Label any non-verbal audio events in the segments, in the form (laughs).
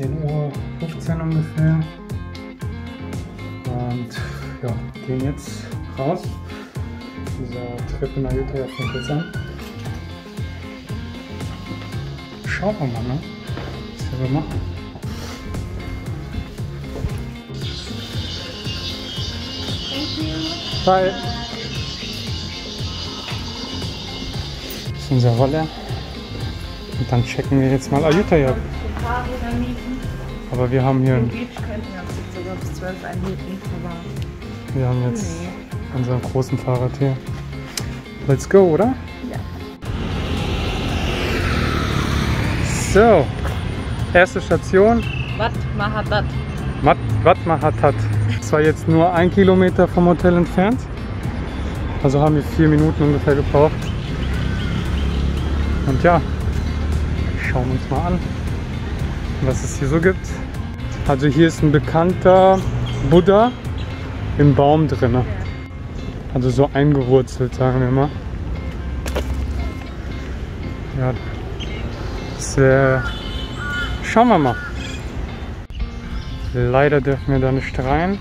10.15 Uhr ungefähr. Und ja, gehen jetzt raus. Dieser Treppe nach Utah fängt jetzt an. Schauen wir mal, ne? Was wir machen. Bye. Das ist unser Roller. Und dann checken wir jetzt mal Ayutthaya. Den Fahrräder mieten. Aber wir haben hier, Theoretisch könnten wir uns jetzt sogar bis 12 einmieten, aber wir haben jetzt nee. unseren großen Fahrrad hier. Let's go, oder? Ja. So, erste Station, Wat Mahadat. Mat Wat Mahatat. Zwar jetzt nur ein Kilometer vom Hotel entfernt. Also haben wir vier Minuten ungefähr gebraucht. Und ja, schauen wir uns mal an, was es hier so gibt. Also hier ist ein bekannter Buddha im Baum drin. Also so eingewurzelt, sagen wir mal. Ja, das, äh, schauen wir mal. Leider dürfen wir da nicht rein.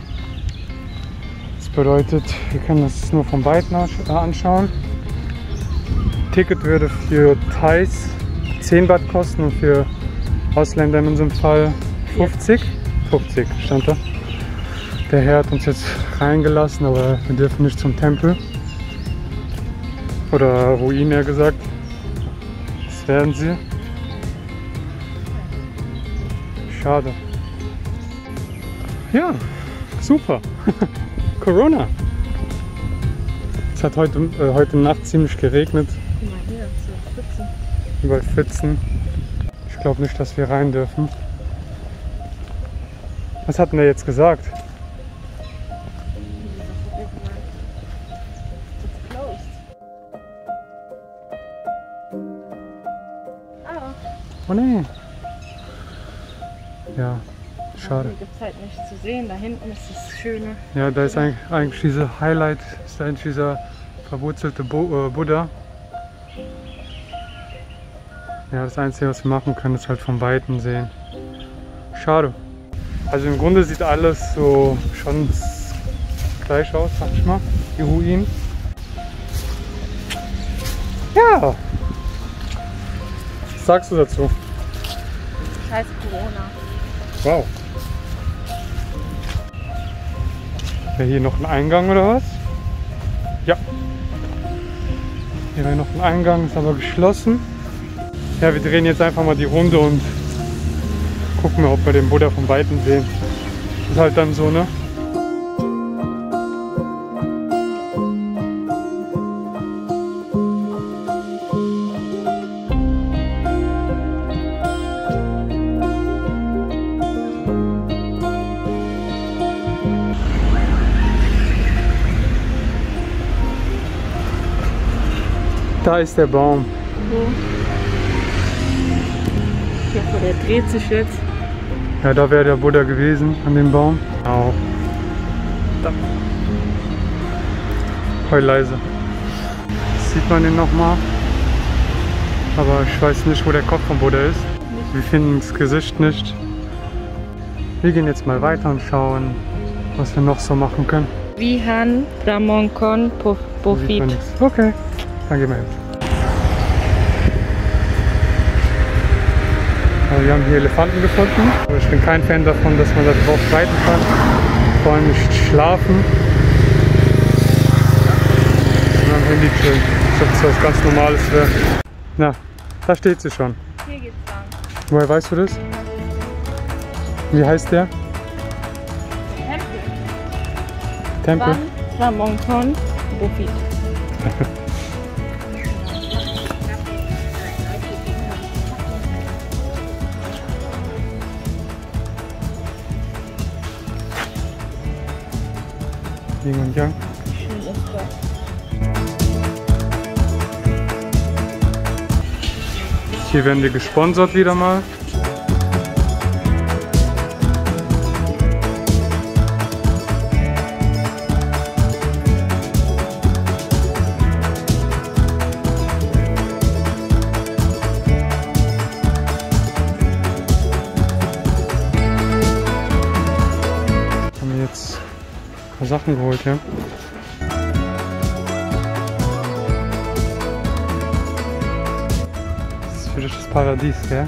Das bedeutet, wir können das nur von Weitem äh, anschauen. Ticket würde für Thais 10 Baht kosten und für Ausländer in unserem Fall 50. 50 stand da. Der Herr hat uns jetzt reingelassen, aber wir dürfen nicht zum Tempel. Oder Ruin, eher gesagt. Das werden sie. Schade. Ja, super. (laughs) Corona. Es hat heute, äh, heute Nacht ziemlich geregnet, Guck mal hier, so Pfützen. über Pfützen. Ich glaube nicht, dass wir rein dürfen. Was hat denn der jetzt gesagt? It's closed. Oh nee. Ja, schade. hier gibt es halt nichts zu sehen. Da hinten ist das Schöne. Ja, da ist eigentlich, eigentlich diese Highlight, ist eigentlich dieser verwurzelte Bu äh, Buddha. Ja, das Einzige, was wir machen können, ist halt von Weitem sehen. Schade. Also im Grunde sieht alles so schon gleich aus, sag ich mal, die Ruinen. Ja. Was sagst du dazu? Scheiß Corona. Wow. Wäre hier noch ein Eingang oder was? Ja. Hier wäre noch ein Eingang, ist aber geschlossen. Ja, wir drehen jetzt einfach mal die Runde und gucken ob wir den Buddha von Weitem sehen. Ist halt dann so, ne? Da ist der Baum. Wo? Der dreht sich jetzt. Ja, da wäre der Buddha gewesen, an dem Baum. Auch. Da. Heul leise. Sieht man den nochmal. Aber ich weiß nicht, wo der Kopf vom Buddha ist. Wir finden das Gesicht nicht. Wir gehen jetzt mal weiter und schauen, was wir noch so machen können. Vihan man Pofit. nichts. Okay, dann gehen wir jetzt. Also wir haben hier Elefanten gefunden. Aber ich bin kein Fan davon, dass man da drauf reiten kann. Vor allem nicht schlafen. Und am Handy chillen. Ich ob das was ganz Normales wäre. Na, da steht sie schon. Hier geht's lang. Woher weißt du das? Wie heißt der? Tempel. Tempel? Van Brahmonkon Pofit. (laughs) Yin und Yang. Hier werden wir gesponsert wieder mal. Sachen geholt, ja. Das ist wirklich das Paradies, ja.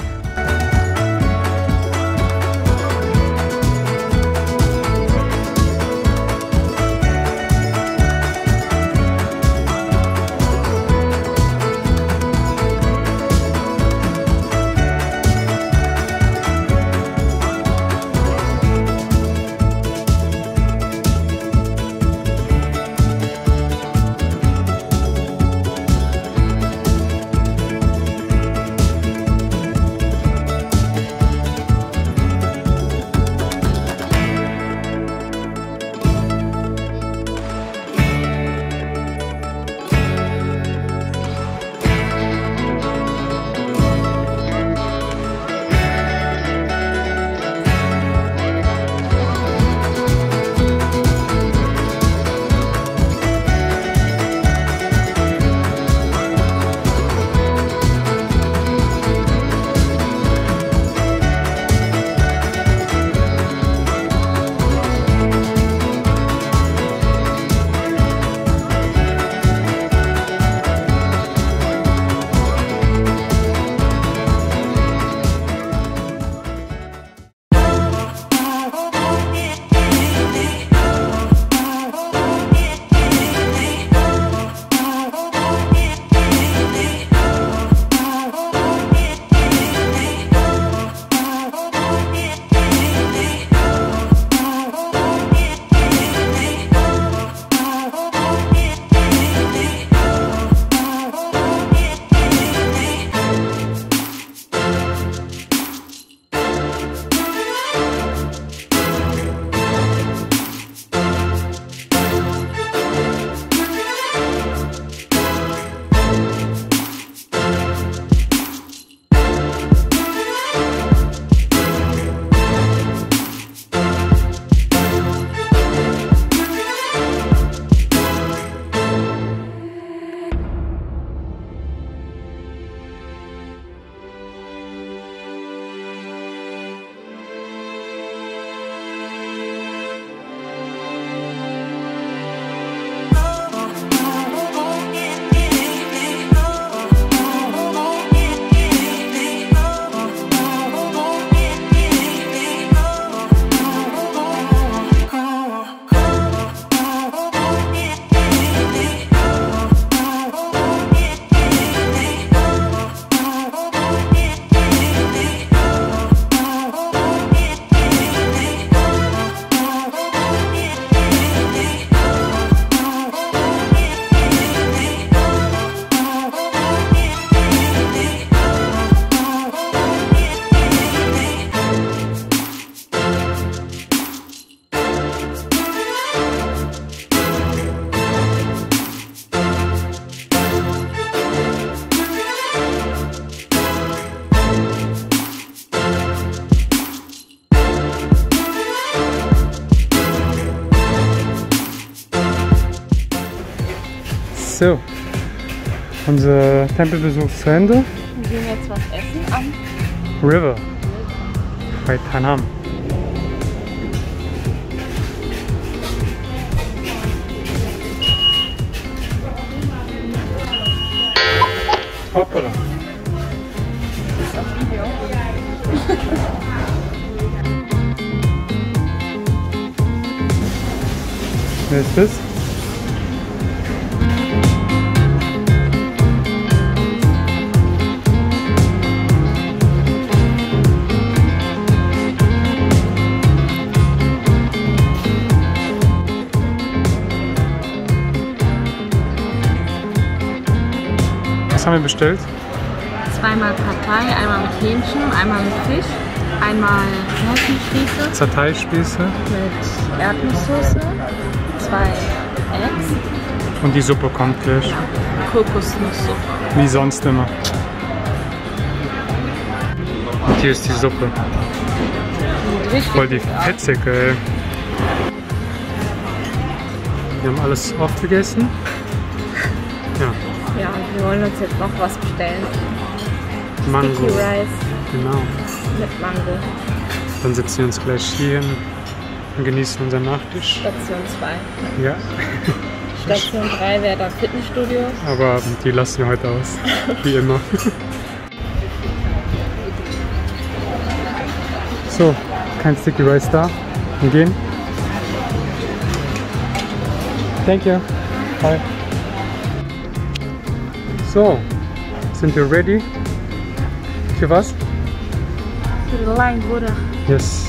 So, unser Tempelbesuch ist zu Ende. Wir gehen jetzt was essen am River bei Tanam. Hoppala. Wer ist das? Haben wir bestellt? Zweimal Partei, einmal mit Hähnchen, einmal mit Fisch, einmal Hähnchenspieße Satay-Spieße mit Erdnusssoße, zwei Eggs, und die Suppe kommt gleich. Kokosnusssuppe. Wie sonst immer. Und hier ist die Suppe. Voll die. Fetzige, ey. Wir haben alles aufgegessen. Wir wollen uns jetzt noch was bestellen. Mango. Sticky Rice Genau. mit Mango. Dann setzen wir uns gleich hier hin und genießen unseren Nachtisch. Station 2. Ja, (laughs) Station 3 wäre dann Fitnessstudio. aber die lassen wir heute aus. Wie immer. (laughs) So, kein Sticky Rice da. Wir gehen. Thank you. Bye. So, sind wir ready? Für was? Für den Line wurde. Yes.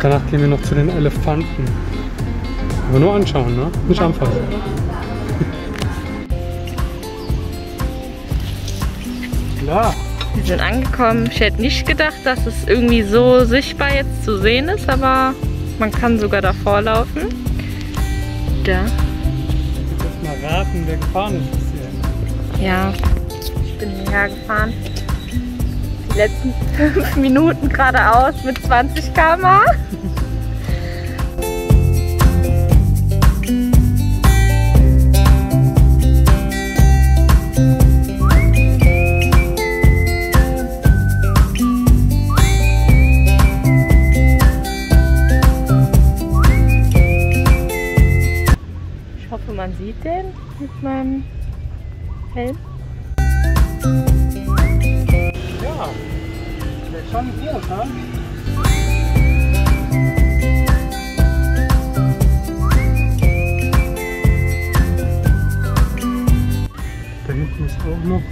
Danach gehen wir noch zu den Elefanten. Aber nur anschauen, ne? Nicht anfassen. (laughs) Klar. Wir sind angekommen. Ich hätte nicht gedacht, dass es irgendwie so sichtbar jetzt zu sehen ist, aber man kann sogar davor laufen. Da. Jetzt mal raten, wer gefahren ist. Ja, ich bin hierher gefahren. Die letzten (laughs) fünf Minuten geradeaus mit 20 km/h. Helm. Ja, der ist schon groß, ne? Da hinten ist auch noch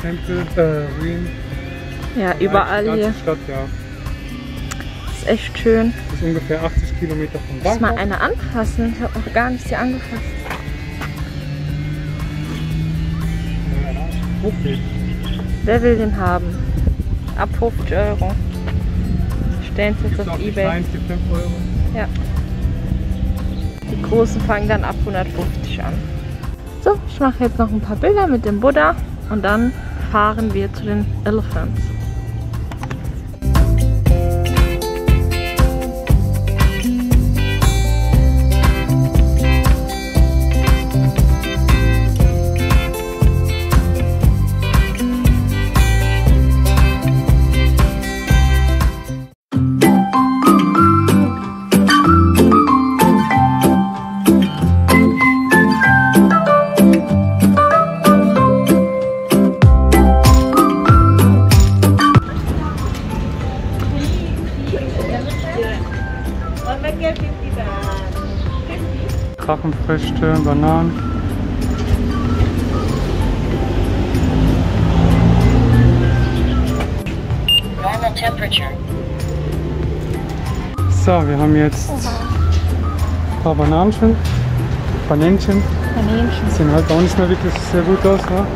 Tempel, äh, Ruin. Ja, überall hier. Stadt, ja. Ist echt schön. Das ist ungefähr 80 Kilometer von Lass mal Bangkok. eine anfassen. Ich habe noch gar nicht sie angefasst. Hochweg. Wer will den haben? Ab 50 Euro. Stellen es jetzt auch auf die Ebay. kleinen für 5 Euro. Ja. Die großen fangen dann ab 150 an. So, ich mache jetzt noch ein paar Bilder mit dem Buddha und dann fahren wir zu den Elephants. Drachenfrüchte, Bananen. Normal temperature. So, wir haben jetzt ein paar Bananenchen. Banänchen. Kaninchen. Sehen halt auch nicht mehr wirklich sehr gut aus, ne?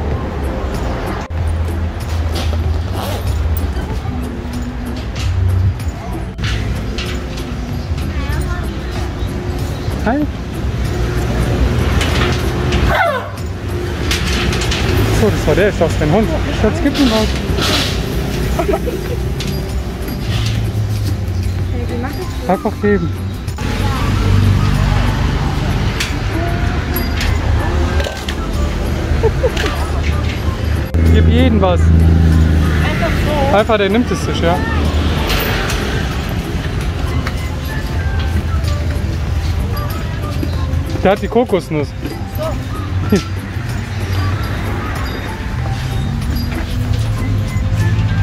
Hi. So, das war der, ich dachte, dein Hund. Schatz, gib ihm was. Einfach geben. Gib jeden was. Einfach so. Einfach, der nimmt es sich, ja. Der hat die Kokosnuss. (laughs)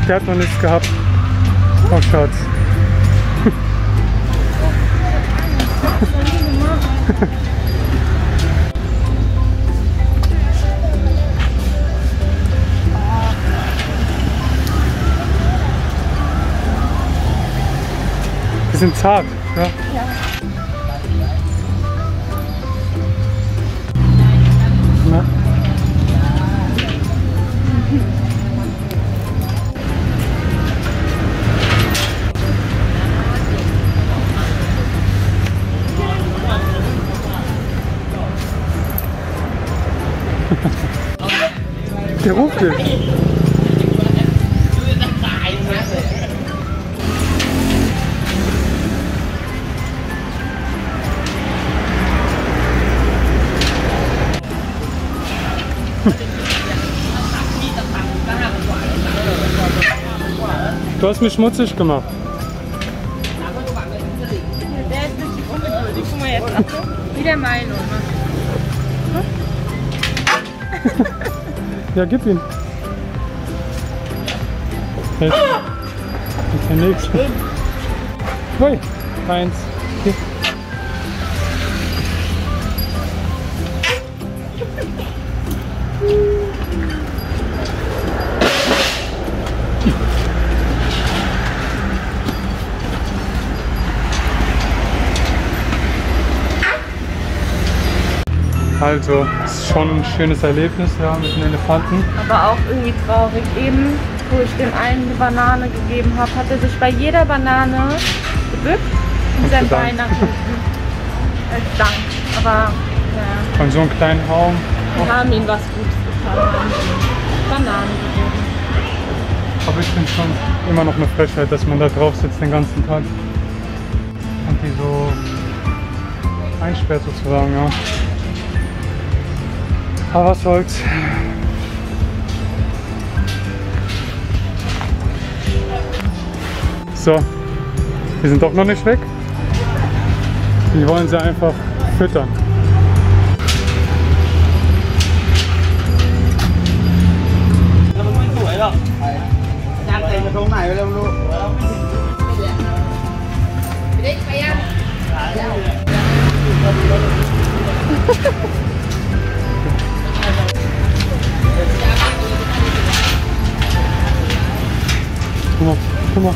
Der hat noch nichts gehabt. Oh Schatz. (laughs) Die sind zart, ja. Na? Der ruft dich. Du hast mich schmutzig gemacht. Guck mal jetzt. Wie der Meinung. Ne? (laughs) Ja, gib ihn. Jetzt. Ist der nächste. Hui, eins. Also, es ist schon ein schönes Erlebnis ja, mit den Elefanten. Aber auch irgendwie traurig. Eben, wo ich dem einen eine Banane gegeben habe, hat er sich bei jeder Banane gebückt und sein. Bein nach hinten. Als Dank. Aber ja, Von so einem kleinen Raum. wir haben ihm was Gutes getan. Bananen gegeben. Aber ich finde schon immer noch eine Frechheit, dass man da drauf sitzt den ganzen Tag. Und die so einsperrt sozusagen, ja. Aber was soll's. So, die sind doch noch nicht weg. Die wollen sie einfach füttern. Guck mal,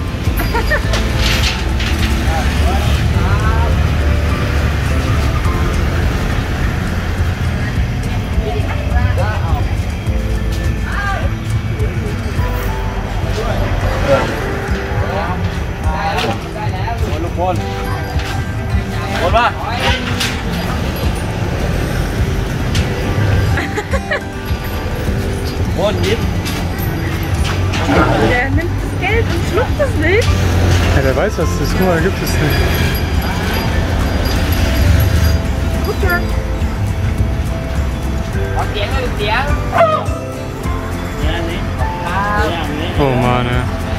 Oh Mann, ey.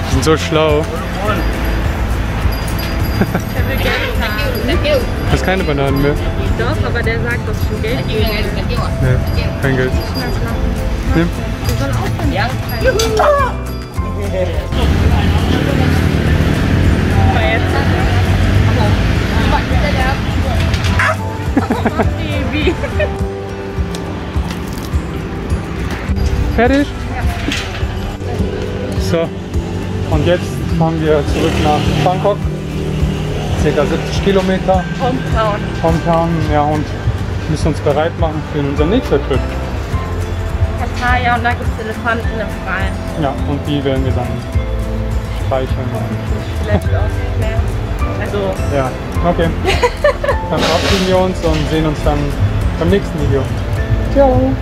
Die sind so schlau. Du hast keine Bananen mehr. Doch, aber der sagt, dass schon Geld will. Nee, kein Geld. Nimm. Jetzt. Baby. Fertig? So, und jetzt fahren wir zurück nach Bangkok. Circa 70 Kilometer. Hometown. Hometown, ja, und müssen uns bereit machen für unseren nächsten Trip. Pattaya und da gibt es Elefanten im Freien. Ja, und die werden wir dann streicheln. Vielleicht auch mehr. Also, Ja, okay. (laughs) Dann verabschieden wir uns und sehen uns dann beim nächsten Video. Ciao.